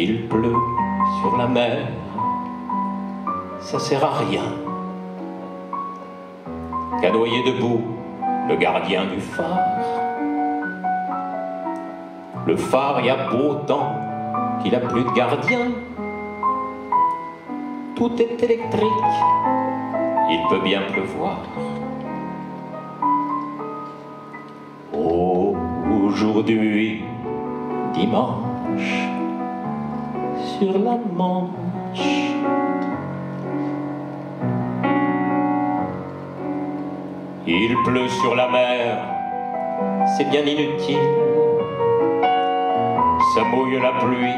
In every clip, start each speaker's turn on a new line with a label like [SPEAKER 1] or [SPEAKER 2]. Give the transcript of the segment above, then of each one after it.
[SPEAKER 1] Il pleut sur la mer, ça sert à rien. Canoyer debout, le gardien du phare. Le phare y a beau temps qu'il a plus de gardien. Tout est électrique, il peut bien pleuvoir. Aujourd'hui, dimanche, sur la Manche. Il pleut sur la mer, c'est bien inutile. Ça mouille la pluie,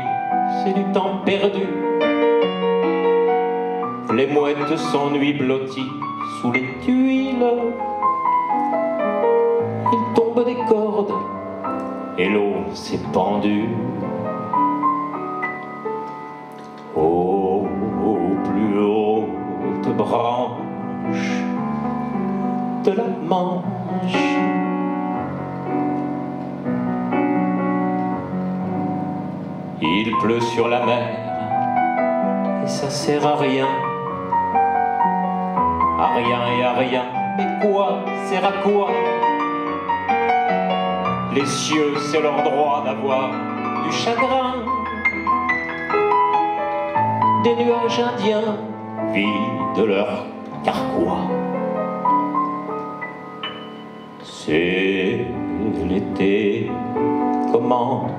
[SPEAKER 1] c'est du temps perdu. Les mouettes s'ennuient blotties sous les tuiles. Il tombe des cordes et l'eau s'est pendue. De la Manche. Il pleut sur la mer et ça sert à rien. À rien et à rien. Mais quoi sert à quoi? Les cieux, c'est leur droit d'avoir du chagrin. Des nuages indiens vident leur carquois. C'est l'été commence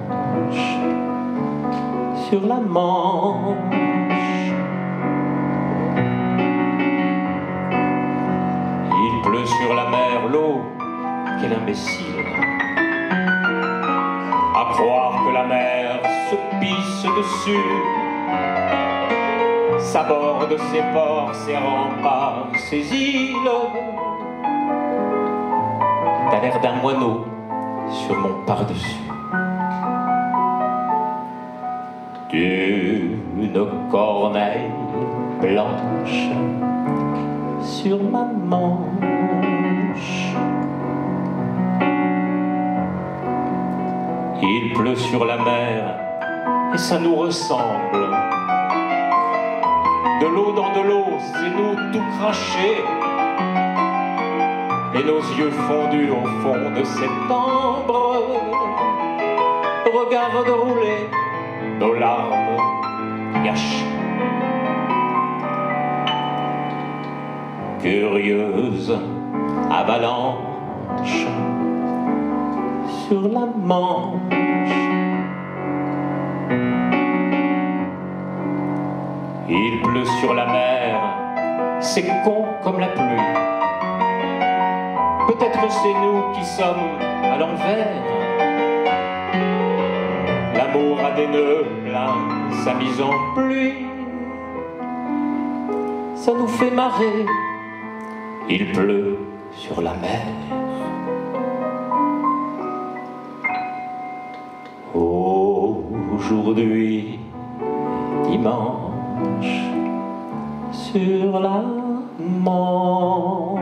[SPEAKER 1] sur la Manche. Il pleut sur la mer, l'eau, quel imbécile. À croire que la mer se pisse dessus, s'aborde ses ports, ses remparts, ses îles. T'as l'air d'un moineau sur mon par-dessus. D'une corneille blanche sur ma manche. Il pleut sur la mer et ça nous ressemble. De l'eau dans de l'eau, c'est nous tout craché. Et nos yeux fondus au fond de septembre regardent rouler nos larmes gâchées. Curieuse avalanche sur la Manche. Il pleut sur la mer, c'est con comme la pluie. Peut-être c'est nous qui sommes à l'envers. L'amour a des nœuds pleins, sa mise en pluie. Ça nous fait marrer, il pleut sur la mer. Aujourd'hui, dimanche, sur la Manche.